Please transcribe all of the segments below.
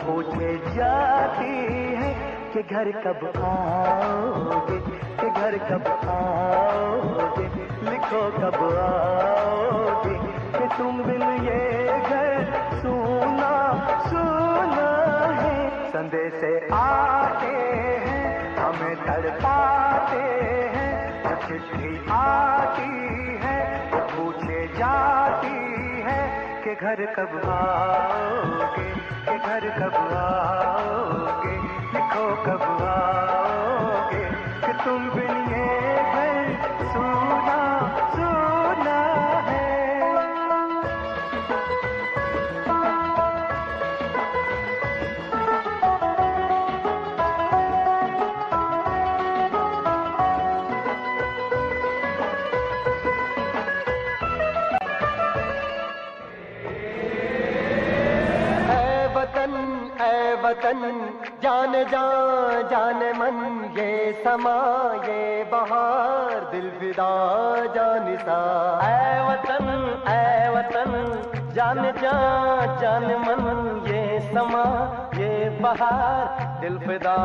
पूछे जाती है कि घर कब आओगे, कि घर कब आओगे, लिखो कब आओगे, कि तुम बिन ये घर सुना सुना है। संदेश आते हैं, हमें तड़पाते हैं चिट्ठी आती कि घर कब आओगे? के घर कब आओगे? वतन जान जा, जान मन, ये समा, ये बहार, दिल फिदा जानिसा ऐ वतन ऐ वतन, जान जा, जान मन, ये समा, ये बहार, दिल फिदा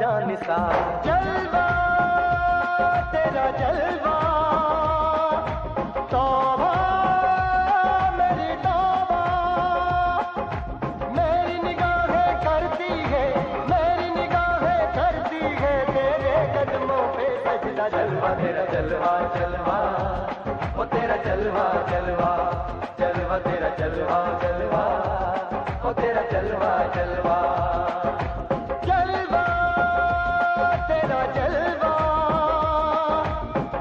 जानिसा जलवा, तेरा जलवा। जलवा जलवा जलवा तेरा जलवा जलवा वो तेरा जलवा जलवा जलवा तेरा जलवा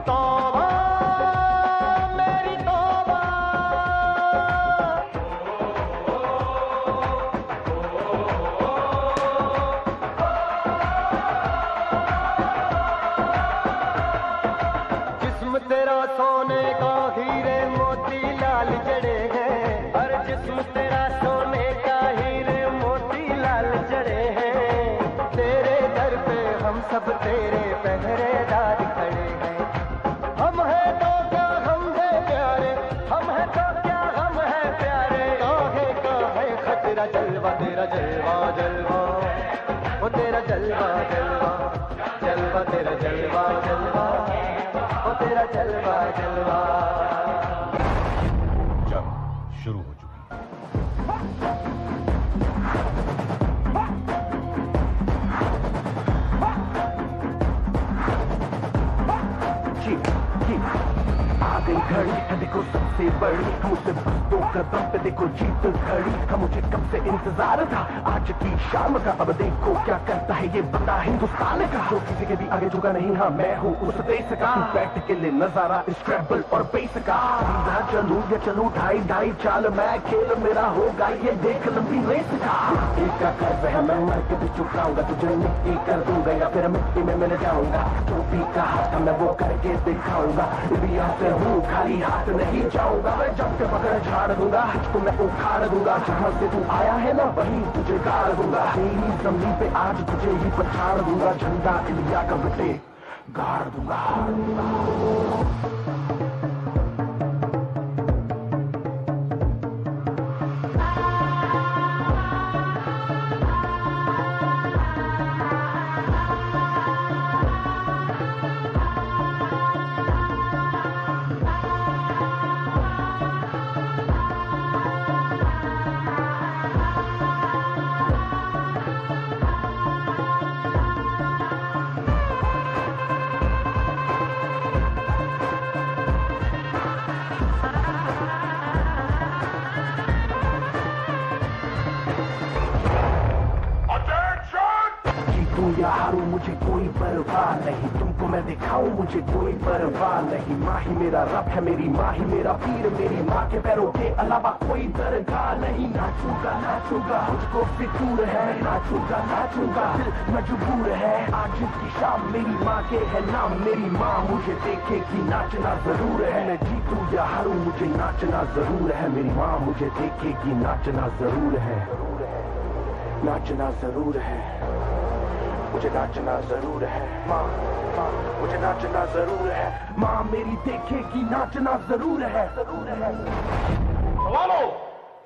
तौबा तेरा सोने जलवा जलवा जलवा तेरा जलवा जलवा तेरा जलवा जलवा। देखो सबसे बड़ी हम उसे बस दो कदम पे देखो जीत खड़ी। हम मुझे कब से इंतज़ार था? आज की शाम का। अब देखो क्या करता है ये बंदा हिंदुस्तान का। जो किसी के भी आगे झुका नहीं हाँ मैं हूँ उस देश का। बैठ के ले नज़ारा स्क्रैबल और बेस का। चलूँ या चलूँ, ढाई ढाई चाल मैं, खेल मेरा होगा, ये देख लंबी रेस का। एक का कर्ज है, मैं मर के भी चुकाऊँगा, तुझे मिट्टी कर दूँगा, या फिर मिट्टी में मिल जाऊँगा। जो भी कहा था मैं वो करके दिखाऊँगा। इंडिया से हूँ, खाली हाथ नहीं जाऊँगा, मैं जब के पकड़ झाड़ दूँगा तुझको मैं उखाड़ दूँगा, जहाँ से तू आया है ना, वही तुझे गाड़ दूँगा। तेरी ज़मीन पे आज तुझे ही पछाड़ दूँगा, झंडा इंडिया का बेटे गाड़ दूँगा। या मुझे कोई परवाह नहीं। तुमको मैं दिखाऊँ, मुझे कोई परवाह नहीं। माँ ही मेरा रब है मेरी माँ ही मेरा पीर मेरी माँ के पैरों के अलावा कोई दरगाह नहीं। नाचूँगा नाचूँगा मुझको फितूर है नाचूँगा नाचूँगा दिल मजबूर है, आज की शाम मेरी माँ के है। नाम मेरी माँ मुझे देखे देखेगी नाचना ज़रूर है। मैं जीतूं या हारूं, मुझे नाचना ज़रूर है। मेरी माँ मुझे देखेगी नाचना ज़रूर है। नाचना ज़रूर है। मुझे नाचना ज़रूर है। माँ माँ, मुझे नाचना ज़रूर है। माँ मेरी देखेगी, नाचना ज़रूर है। ज़रूर है। सवालो,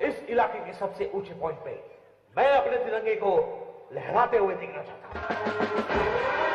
इस इलाके के सबसे ऊँचे पॉइंट पे मैं अपने तिरंगे को लहराते हुए देखना चाहता हूँ।